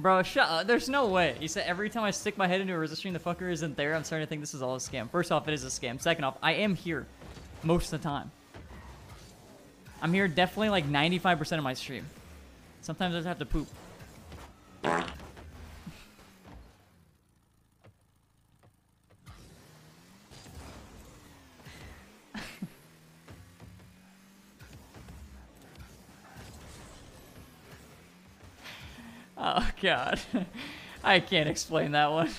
Bro, shut up. There's no way. He said every time I stick my head into a resistor the fucker isn't there, I'm starting to think this is all a scam. First off, it is a scam. Second off, I am here most of the time. I'm here definitely like 95% of my stream. Sometimes I just have to poop. Oh god. I can't explain that one.